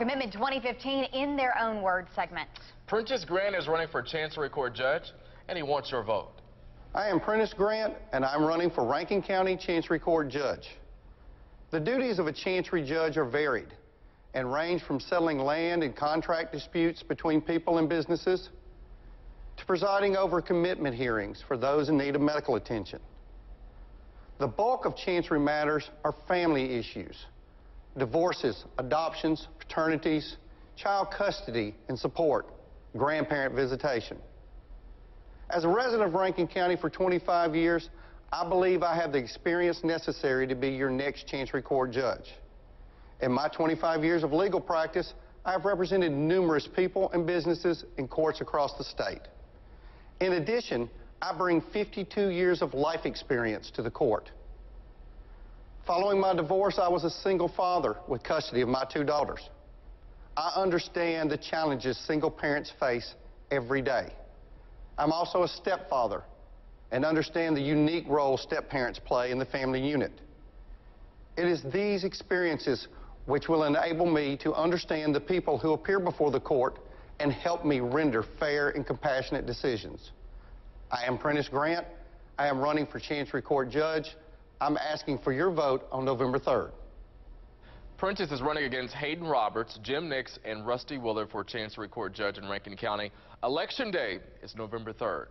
Commitment 2015 in their own words segment. Prentiss Grant is running for Chancery Court Judge, and he wants your vote. I am Prentiss Grant, and I'm running for Rankin County Chancery Court Judge. The duties of a Chancery Judge are varied and range from settling land and contract disputes between people and businesses to presiding over commitment hearings for those in need of medical attention. The bulk of Chancery matters are family issues, divorces, adoptions, paternities, child custody and support, grandparent visitation. As a resident of Rankin County for 25 years, I believe I have the experience necessary to be your next Chancery Court judge. In my 25 years of legal practice, I have represented numerous people and businesses in courts across the state. In addition, I bring 52 years of life experience to the court. Following my divorce, I was a single father with custody of my two daughters. I understand the challenges single parents face every day. I'm also a stepfather and understand the unique role step-parents play in the family unit. It is these experiences which will enable me to understand the people who appear before the court and help me render fair and compassionate decisions. I am Prentiss Grant. I am running for Chancery Court Judge. I'm asking for your vote on November 3rd. Prentiss is running against Hayden Roberts, Jim Nix, and Rusty Willard for Chancery Court Judge in Rankin County. Election day is November 3rd.